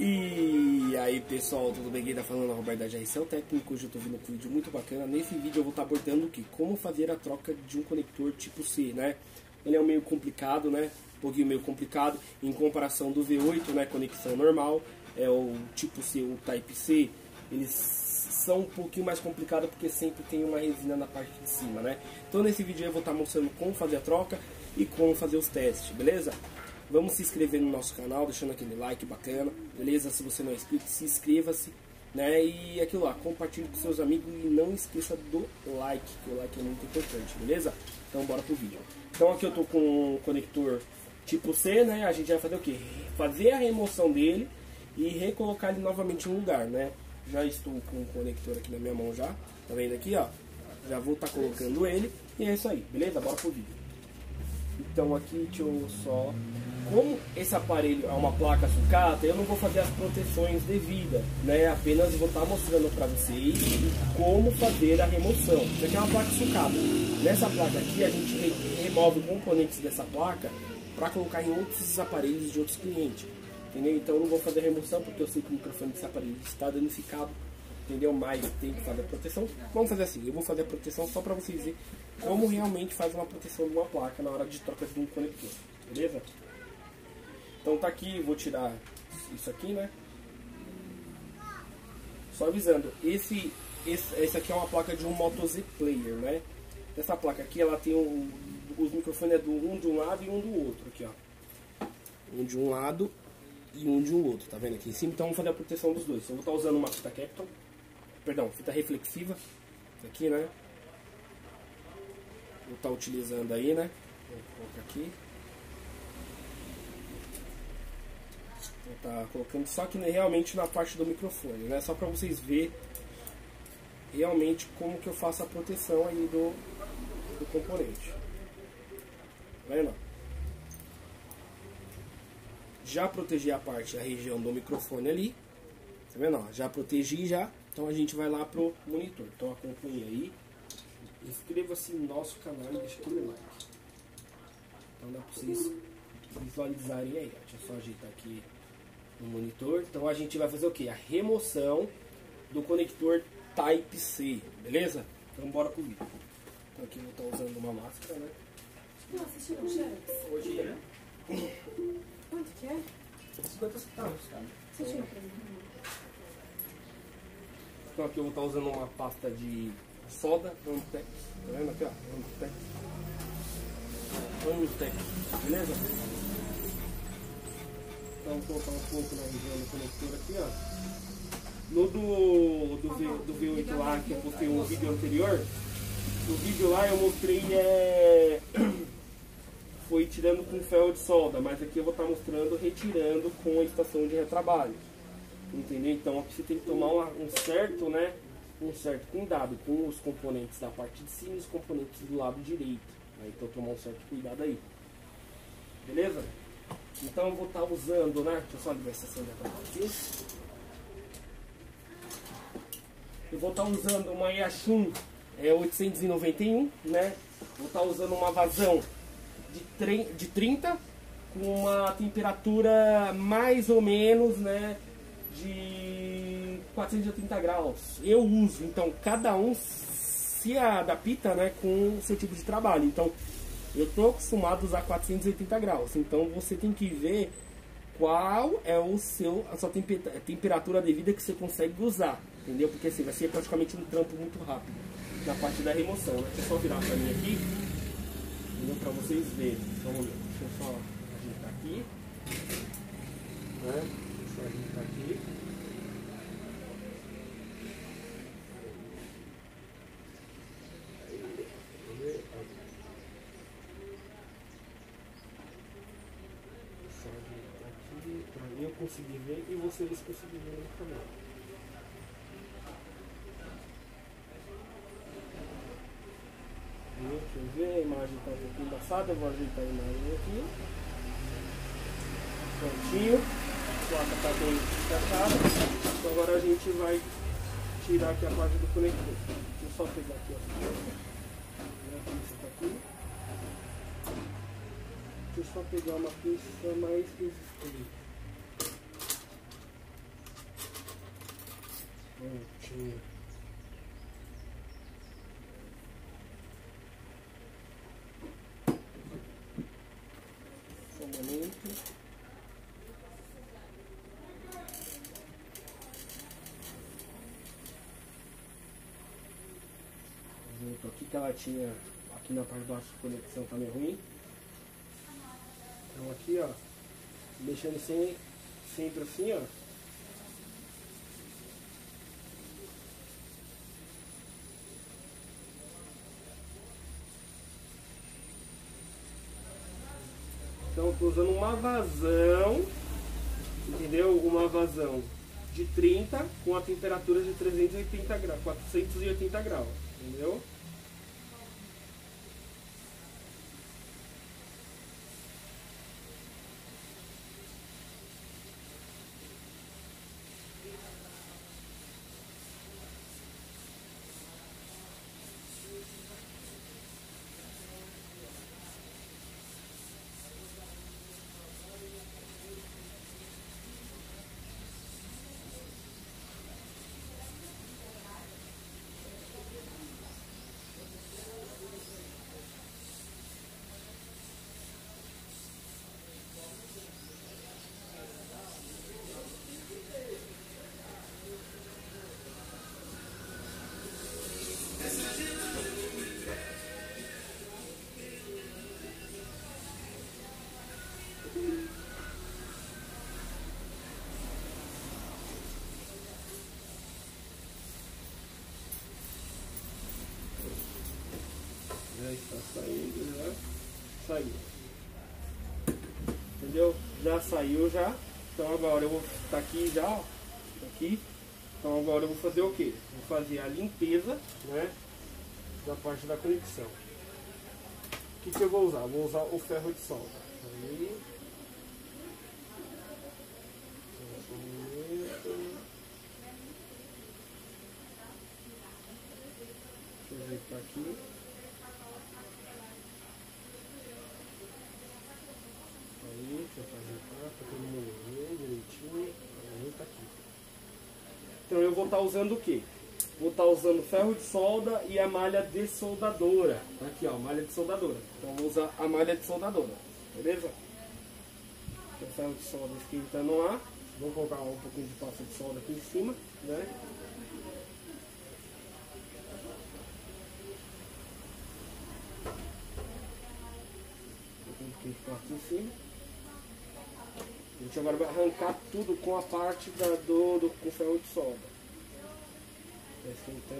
E aí pessoal, tudo bem? Quem tá falando é o Roberto da GRC, o técnico. Hoje eu tô vindo com um vídeo muito bacana. Nesse vídeo eu vou estar tá abordando o que? Como fazer a troca de um conector tipo C, né? Ele é um meio complicado, né? Um pouquinho meio complicado em comparação do V8, né? Conexão normal, é o tipo C, o Type C. Eles são um pouquinho mais complicados porque sempre tem uma resina na parte de cima, né? Então nesse vídeo eu vou estar tá mostrando como fazer a troca e como fazer os testes, beleza? Vamos se inscrever no nosso canal, deixando aquele like bacana, beleza? Se você não é inscrito, se inscreva-se, né? E aquilo lá, compartilhe com seus amigos e não esqueça do like, que o like é muito importante, beleza? Então bora pro vídeo. Então aqui eu tô com o conector tipo C, né? A gente vai fazer o que? Fazer a remoção dele e recolocar ele novamente no lugar, né? Já estou com o conector aqui na minha mão já, tá vendo aqui, ó? Já vou estar tá colocando ele e é isso aí, beleza? Bora pro vídeo. Então aqui deixa eu só como esse aparelho é uma placa sucata, eu não vou fazer as proteções devidas, né? Apenas vou estar mostrando para vocês como fazer a remoção. Isso aqui é uma placa sucata. Nessa placa aqui a gente remove componentes dessa placa para colocar em outros aparelhos de outros clientes. Entendeu? Então eu não vou fazer remoção porque eu sei que o microfone desse aparelho está danificado. Entendeu? Mas tem que fazer a proteção. Vamos fazer assim, eu vou fazer a proteção só para vocês verem como realmente faz uma proteção de uma placa na hora de troca de um conector. Beleza? Então tá aqui, vou tirar isso aqui, né? Só avisando, esse, esse, esse aqui é uma placa de um Moto Z Player, né? Essa placa aqui, ela tem um, os microfones é do um de um lado e um do outro, aqui ó. Um de um lado e um de um outro, tá vendo aqui em cima? Então vamos fazer a proteção dos dois. Eu vou estar usando uma fita Capton, perdão, fita reflexiva, aqui, né? Vou estar utilizando aí, né? Vou colocar aqui. Tá colocando só que realmente na parte do microfone, né? Só para vocês verem realmente como que eu faço a proteção aí do, do componente. Tá vendo? Já protegi a parte, a região do microfone ali. Tá vendo? Já protegi já. Então a gente vai lá pro monitor. Então acompanhe aí. Inscreva-se no nosso canal e deixa aquele like. Então dá pra vocês visualizarem aí. Deixa eu só ajeitar aqui no monitor. Então a gente vai fazer o que? A remoção do conector Type-C, beleza? Então bora vídeo. Então aqui eu vou estar usando uma máscara, né? Nossa, tirou o Hoje é. Quanto que é? 50 centavos, cara. Você tirou pra mim? Então aqui eu vou estar usando uma pasta de soda Amtex. Tá vendo aqui, ó? Amtex. Amtex, beleza? Então colocar um pouco na região do conector aqui, ó. No do, do, v, do V8 lá, que eu postei um vídeo anterior, no vídeo lá eu mostrei é, foi tirando com ferro de solda, mas aqui eu vou estar mostrando retirando com a estação de retrabalho. Entendeu? Então aqui você tem que tomar uma, um certo, né? Um certo cuidado com os componentes da parte de cima e os componentes do lado direito. Né? Então tomar um certo cuidado aí. Beleza? Então eu vou estar usando, né? Deixa eu só ligar essa acender aqui. Eu vou estar usando uma Yashin é, 891, né? Vou estar usando uma vazão de, de 30 com uma temperatura mais ou menos, né? De 480 graus. Eu uso, então cada um se adapta, né? Com o seu tipo de trabalho. Então eu estou acostumado a usar 480 graus, então você tem que ver qual é o seu, a sua temperatura devida que você consegue usar, entendeu? Porque assim, vai ser praticamente um trampo muito rápido na parte da remoção, né? Deixa eu só virar para mim aqui, para vocês verem. Vamos ver, deixa eu só ajeitar aqui, né? Deixa eu ajeitar aqui. Eu conseguir ver e vocês conseguirem ver canal. Deixa eu ver, a imagem está um pouquinho embaçada, eu vou ajeitar a imagem aqui. Prontinho, a placa está bem encaixada. Então agora a gente vai tirar aqui a parte do conector. Deixa eu só pegar aqui está aqui. Deixa eu só pegar uma pinça mais resistente. Só um momento. Aqui que ela tinha, aqui na parte de baixo a conexão tá meio ruim. Então aqui ó, deixando sem centro assim ó. Estou usando uma vazão, entendeu? Uma vazão de 30 com a temperatura de 380 graus, 480 graus, entendeu? Está saindo, já saiu. Entendeu? Já saiu já. Então agora eu vou estar aqui já, ó, aqui. Então agora eu vou fazer o que? Vou fazer a limpeza, né? Da parte da conexão. O que, que eu vou usar? Vou usar o ferro de solda. Aí. Só um momento. Deixa eu ajeitar aqui. Aí, deixa eu fazer pra pra todo mundo ver direitinho. Aí tá aqui. Então eu vou estar usando o que? Vou estar usando ferro de solda e a malha de soldadora. Tá aqui ó, malha de soldadora. Então vou usar a malha de soldadora. Beleza? O ferro de solda esquentando lá. Vou colocar um pouquinho de pasta de solda aqui em cima, né? um pouquinho de pasta em cima. A gente agora vai arrancar tudo com a parte da, do, do com ferro de solda. Está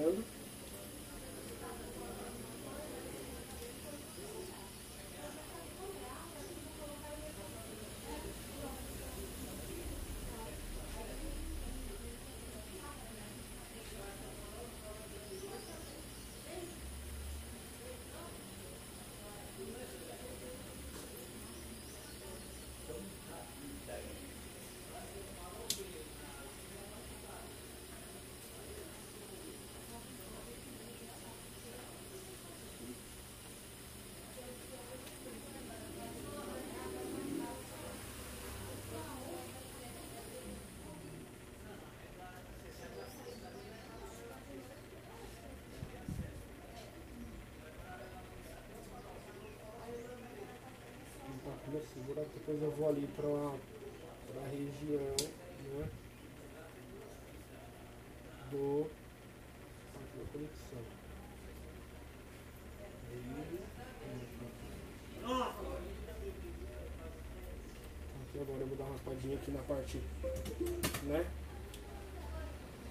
depois eu vou ali para a região né, do da conexão. Aqui agora eu vou dar uma raspadinha aqui na parte, né?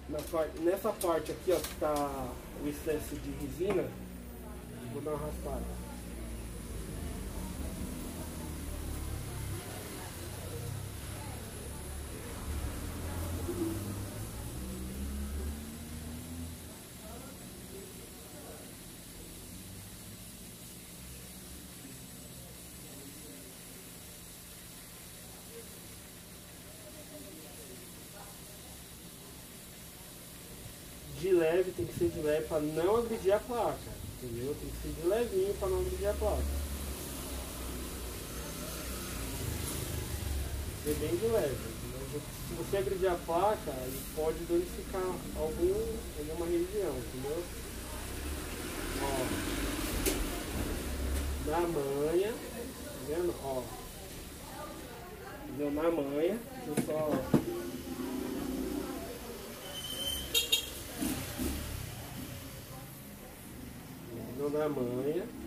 Na parte, nessa parte aqui, ó, que tá o excesso de resina, vou dar uma raspada. tem que ser de leve para não agredir a placa, entendeu? Tem que ser de levinho para não agredir a placa. Ser bem de leve. Se você agredir a placa, ele pode danificar algum, alguma região, entendeu? Ó. Na manha, tá vendo? Ó. Entendeu? Na manha, eu só Na manha.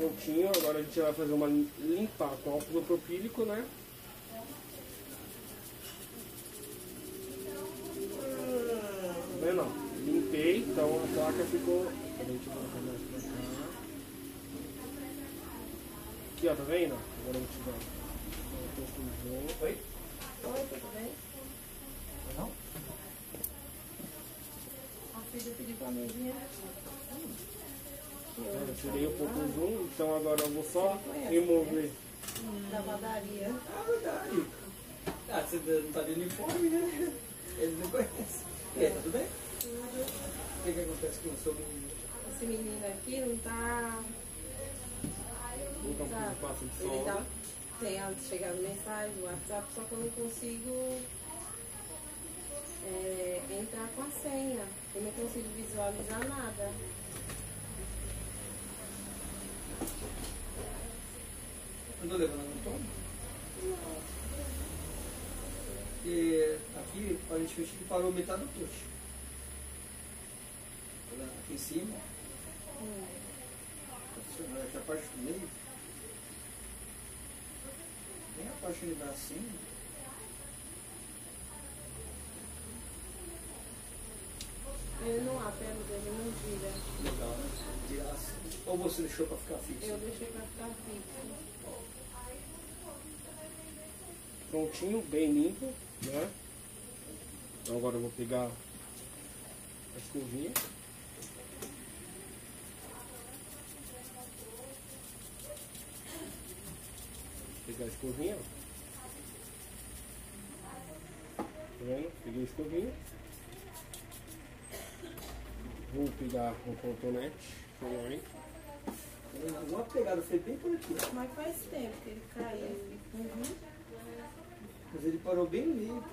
Prontinho, agora a gente vai fazer uma lim- limpar com álcool propílico, né? Vendo? ó? Limpei, então a placa ficou. Eu. Aqui, ó, tá vendo? Agora a gente vai. Oi? Oi, tudo bem? Não? A filha pediu pra mim vir Eu tirei um pouco o zoom, então agora eu vou só remover. da padaria. Ah, verdade. Ah, você não tá de uniforme, né? Ele não conhece. E aí, tudo bem? O que, que acontece com o seu menino? Esse menino aqui não tá. Vou colocar um pouco de pasta de Ele sol. tá. Tem a- chegado mensagem no WhatsApp, só que eu não consigo é, entrar com a senha. Eu não consigo visualizar nada. Andou levando no tom? Porque aqui, aparentemente, ele parou metade do touch. Olha, Aqui em cima, Hum. aqui a parte do meio. Bem a parte de bracinho. Ele não abre ele não gira. Legal, né? Assim. Ou você deixou pra ficar fixo? Eu deixei pra ficar fixo. Prontinho, bem limpo, né? Então agora eu vou pegar a escovinha. Pegar a escovinha, ó. Tá vendo? Peguei a escovinha. Vou pegar o cotonete. Foi Uma pegada foi bem por aqui. Mas faz tempo que ele caiu. Uhum. Mas ele parou bem no meio.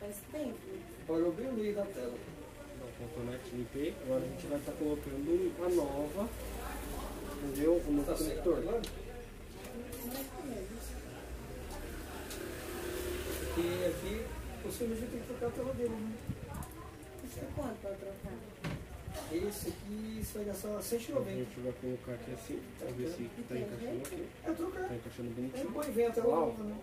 Faz tempo. Parou bem no meio da tela. o cotonete limpei. Agora a gente vai estar colocando a nova. Entendeu? O novo Tá conector. E aqui, possivelmente eu tenho que trocar a tela dele, né? Isso é quanto pra trocar? Esse aqui, isso vai gastar A 190. gente vai colocar aqui assim, pra ver se tá encaixando aqui. É trocar. Tá encaixando bonitinho. põe vem a tela Uau. nova, né?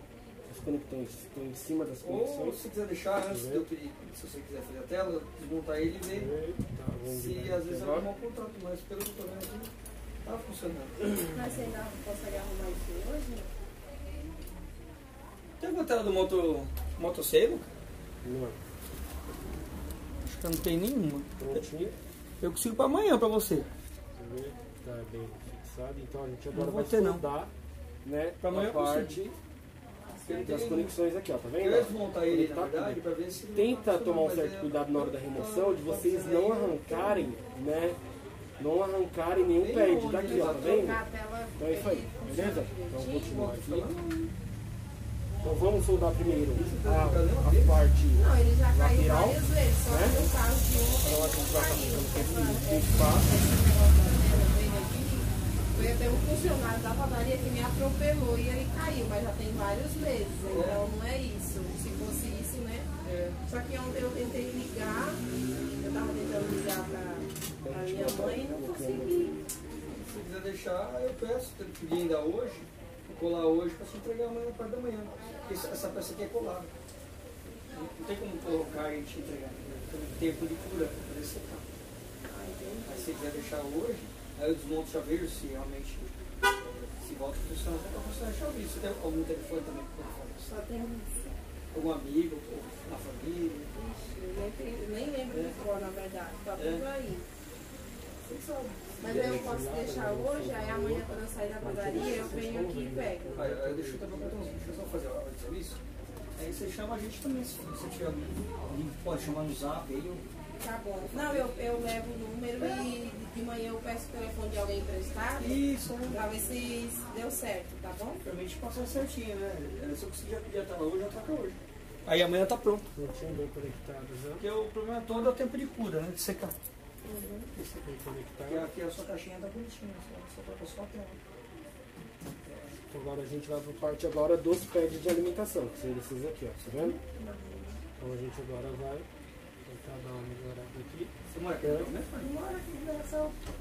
Os conectores estão em cima das Ou conexões. se quiser deixar antes de eu pedir, se você quiser fazer a tela, desmontar ele e ver Tá, se às vezes arrumar o contrato, mas pelo que eu tô vendo aqui, tá funcionando. Mas você ainda consegue arrumar isso hoje? Tem alguma tela do moto, motociclo? Não, Acho que não tem nenhuma. prontinho. Eu consigo pra amanhã pra você. Você vê? Tá bem fixado. Então a gente agora Não vai ter, não. soldar, né? Pra amanhã a eu parte Ele das tem- conexões aqui, ó. Tá vendo? ele, Tá na verdade, ver se... Tenta tá tomar um certo cuidado na hora da tá- remoção, de tá vocês fazendo não arrancarem, né? Não arrancarem nenhum pad onde daqui, ele ó, tá vendo? A. Então é isso aí, ele beleza? Então direitinho? continuar aqui. Então vamos soldar primeiro tá a, a parte. Não, ele já Lateral, várias vezes, só né? que no caso de ontem Então a gente vai caiu. ficando sempre Essa- tem esse espaço. negócio da tela dele aqui, Foi até um funcionário da padaria que me atropelou e ele caiu, mas já tem vários meses, então não é isso. Se fosse isso, né? É. Só que ontem eu tentei ligar, eu tava tentando ligar pra, pra minha mãe e não consegui. Se quiser deixar, eu peço, tem que vir ainda hoje, colar hoje pra te entregar amanhã na parte da manhã. Porque essa, peça aqui é colada. Não, tem como colocar e te entregar. né? Tem tempo de cura pra poder secar. Aí se você quiser deixar hoje, eu desmonto o chaveiro se realmente eh, se volta a funcionar, vai funcionar o chaveiro. Você tem algum telefone também que pode isso? Só tem um. algum amigo, na família. Ixi, eu nem, lembro É. de qual, na verdade. Tá É. tudo aí. Mas aí eu posso deixar hoje, aí amanhã quando eu sair da padaria eu venho aqui e pego. Aí, eu dar um botãozinho, deixa eu só fazer a hora de serviço. Aí você chama a gente também, se você tiver pode chamar no zap aí. eu- Tá bom. Não, eu, eu levo o número e de manhã eu peço o telefone de alguém emprestado Isso, pra ver se deu certo, tá bom? pra mim te passar certinho, né? É, Se eu conseguir já pedir a tela hoje, já troca hoje. Aí amanhã tá pronto. Não tinha bem conectado já. Porque o problema todo é o tempo de cura, né? De secar. Uhum. Bem Porque conectado. aqui a sua caixinha tá bonitinha, só, só troca só a tela. Então agora a gente vai pra parte agora dos pads de alimentação, que são esses aqui, ó. Tá vendo? Então a gente agora vai tentar dar uma melhorada aqui. Você mora aqui também, né? Mora aqui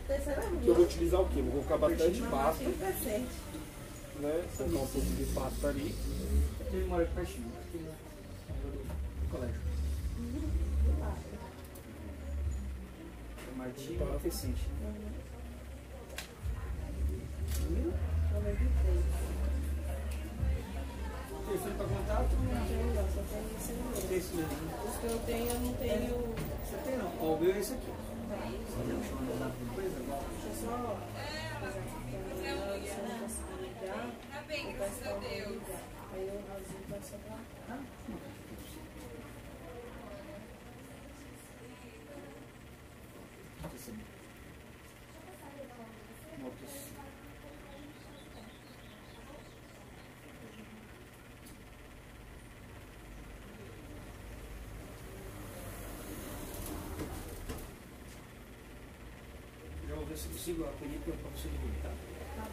terceira Aqui eu vou utilizar o quê? Vou colocar bastante pasta, né? Colocar um pouco de pasta ali. Ele mora aqui pertinho, aqui no, colégio. É Martim Tá. Vicente. Telefone para contato? Não não, esse mesmo. né? Os que eu tenho, eu não tenho. Você tem não? Ó, o meu é esse aqui. Tá. Deixa eu né? Só né? não eu peço pra alguém ligar. Aí eu vazio vai sobrar. Ah, Recebi. Se consigo a película para você ver, tá? Tá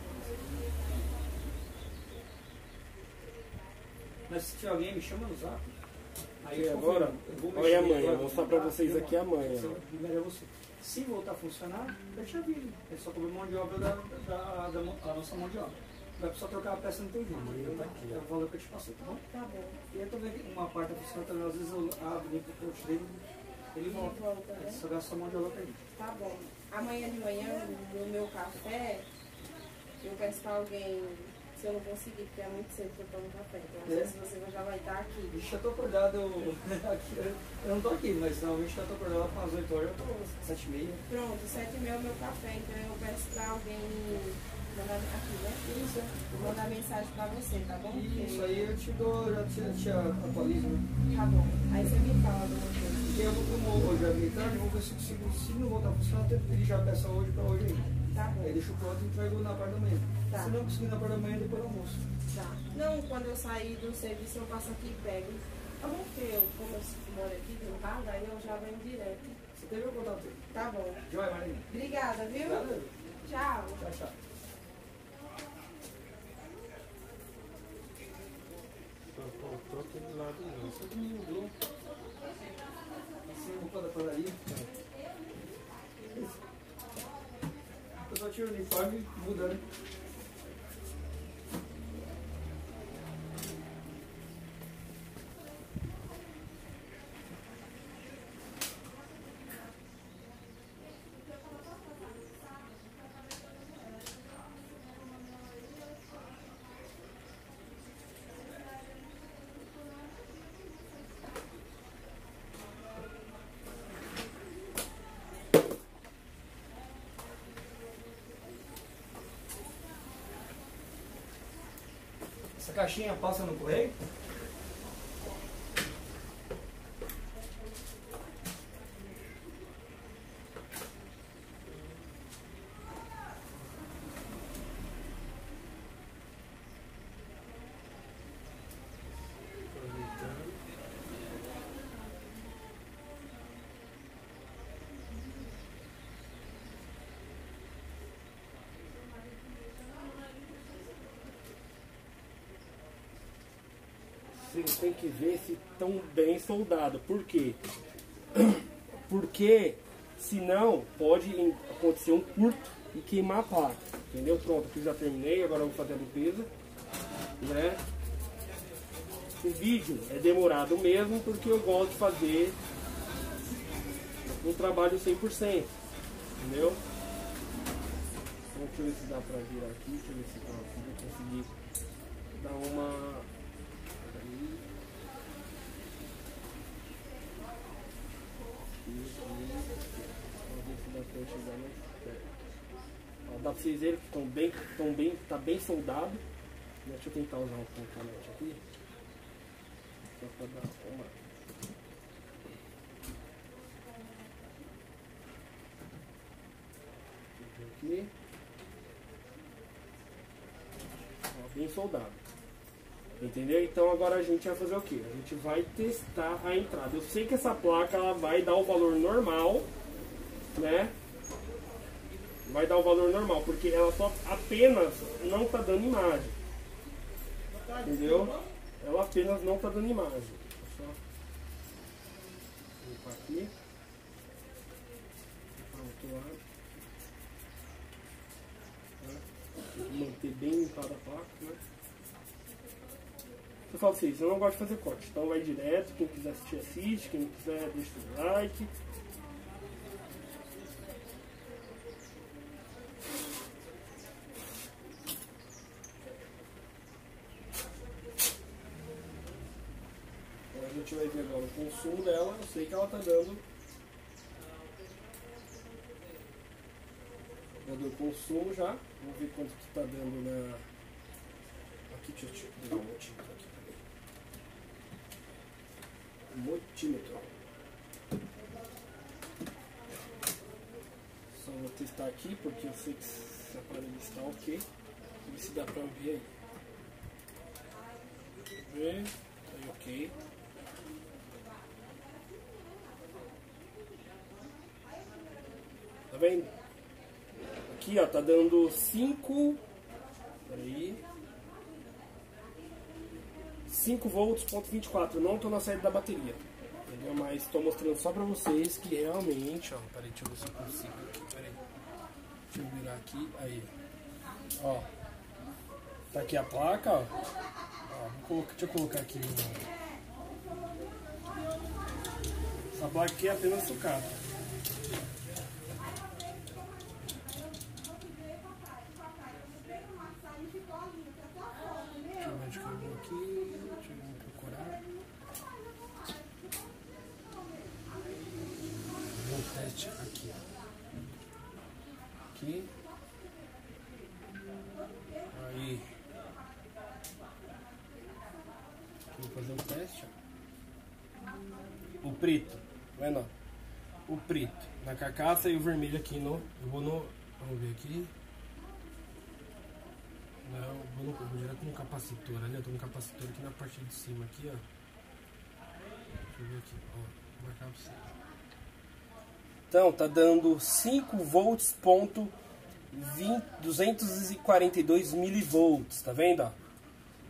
Mas se tiver alguém, me chama no zap. Aí E eu agora, confirmo. Eu vou olha a mexer manha, agora, vou mostrar pra tá? vocês aqui a mando. manha, Esse ó. o primeiro é você. Se voltar a funcionar, eu te aviso. É só cobrar mão de obra da, da, da, mo- a nossa mão de obra. Vai precisar trocar a peça no teu vídeo. manha tá aqui. É o valor que eu te passei, tá bom? Tá bom. E eu vendo que uma parte da função também, às vezes eu abro, limpo o post dele, ele Ele volta. É né? só gastar a mão de obra pra gente. Tá bom. Amanhã de manhã, no meu café, eu peço pra alguém, se eu não conseguir, porque é muito cedo que eu tomo café. Então, não sei É. se você já vai estar aqui. Vixe, eu tô acordado, eu, aqui, eu não tô aqui, mas normalmente eu tô acordado para as 8 horas, eu tô às 7 e meia. Pronto, sete e meia é o meu café, então eu peço pra alguém mandar aqui, né? Isso, é. Mandar mensagem pra você, tá bom? Isso aí eu te dou, já te, te atualizo? Tá bom. Aí você me fala alguma coisa. Vou como hoje é eu vou ver se consigo, se não voltar a funcionar, eu tento dirigir a peça hoje para hoje ainda. Tá bom. Aí deixo pronto e entrego na parte da manhã. Tá. Se não conseguir na parte da manhã, depois do almoço. Tá. Não, quando eu sair do serviço eu passo aqui e pego. Tá bom, porque eu, como eu moro aqui, tem casa, aí eu já venho direto. Você teve o contato dele? Tá bom. Joia, Marina. Obrigada, viu? Obrigado. Tchau. Tchau, tchau. Só faltou aquele lado não. Mudou. Roupa da padaria. O pessoal tira o uniforme e muda, né? Caixinha passa no correio? Tem que ver se estão bem soldados. Por quê? Porque senão pode acontecer um curto e queimar a placa. Entendeu? Pronto, aqui já terminei, agora eu vou fazer a limpeza. Né? O vídeo é demorado mesmo porque eu gosto de fazer um trabalho 100%. Entendeu? Então, deixa eu ver se dá pra virar aqui, deixa eu ver se tá, se eu conseguir dar uma. Peraí. Vocês verem que estão bem, estão bem, tá bem soldado. Deixa eu tentar usar um pontalete aqui. Só pra dar uma. Aqui. Ó, bem soldado. Entendeu? Então agora a gente vai fazer o que? A gente vai testar a entrada. Eu sei que essa placa ela vai dar o valor normal, né? Vai dar o valor normal, porque ela só apenas não está dando imagem. Entendeu? Ela apenas não está dando imagem. Só limpar aqui. Outro lado. Né? Manter bem limpada a placa, né? Falo assim, eu não gosto de fazer corte, então vai direto, quem quiser assistir assiste, quem não quiser deixa o like. Então a gente vai ver agora o consumo dela, eu sei que ela tá dando. Já deu consumo já, vamos ver quanto que tá dando na. Aqui, deixa eu ligar um multímetro aqui também. Multímetro. Só vou testar aqui porque eu sei que esse aparelho está ok. Ver se dá pra ver aí. Ver. Tá aí ok. Tá vendo? Aqui ó, tá dando 5. Peraí. 5 volts, ponto 24. Não tô na saída da bateria. Entendeu? Mas tô mostrando só pra vocês que realmente, ó. Peraí, deixa eu ver se eu consigo. Peraí. Deixa eu virar aqui. Aí. Ó. Tá aqui a placa, ó. ó colocar, deixa eu colocar aqui. Essa placa aqui é apenas sucata. Deixa eu ver onde que eu vou aqui. Deixa eu procurar. Vou teste aqui. ó. Aqui. Aí. Vou fazer um teste. ó. O preto. Tá vendo? ó? O preto na carcaça e o vermelho aqui no. Eu vou no. Vamos ver aqui. Não, eu vou, no, eu vou direto no capacitor ali, eu tô no capacitor aqui na parte de cima aqui, ó. Deixa eu ver aqui, ó. Vou marcar pra você. Então, tá dando 5 volts ponto 20, 242 milivolts, tá vendo?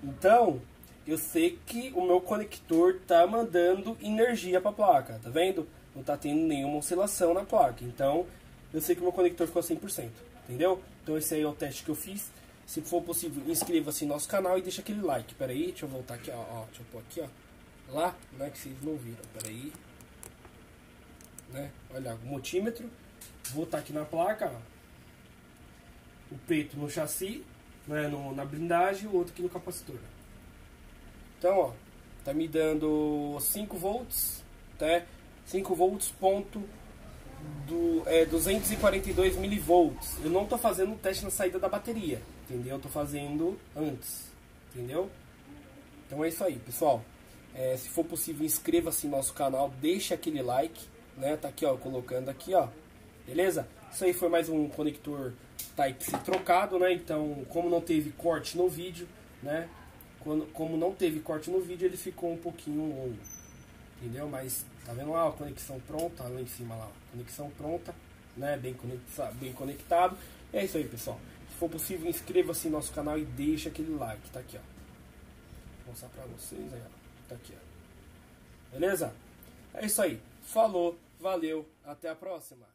Então, eu sei que o meu conector tá mandando energia pra placa, tá vendo? Não tá tendo nenhuma oscilação na placa. Então, eu sei que o meu conector ficou 100%, entendeu? Então, esse aí é o teste que eu fiz. Se for possível, inscreva-se no nosso canal e deixa aquele like. Pera aí, deixa eu voltar aqui, ó, ó, deixa eu pôr aqui, ó. Lá, né, que vocês não viram. Pera aí. Né? Olha, o multímetro. Vou estar aqui na placa, ó. O peito no chassi, né, no, na blindagem, o outro aqui no capacitor. Então, ó, tá me dando 5 volts, tá? 5 volts ponto do, é, 242 milivolts. Eu não tô fazendo o teste na saída da bateria, entendeu? Eu fazendo antes, entendeu? Então é isso aí, pessoal. É, se for possível, inscreva-se no nosso canal, deixa aquele like, né? Tá aqui, ó, colocando aqui, ó. Beleza? Isso aí foi mais um conector Type-C trocado, né? Então, como não teve corte no vídeo, né? Quando, como não teve corte no vídeo, ele ficou um pouquinho longo. Entendeu? Mas tá vendo lá conexão pronta, lá em cima lá, ó, conexão pronta, né? Bem, conecta, bem conectado. É isso aí, pessoal. Se for possível, inscreva-se no nosso canal e deixa aquele like, tá aqui, ó. Vou mostrar pra vocês aí, ó. Tá aqui, ó. Beleza? É isso aí. Falou, valeu, até a próxima.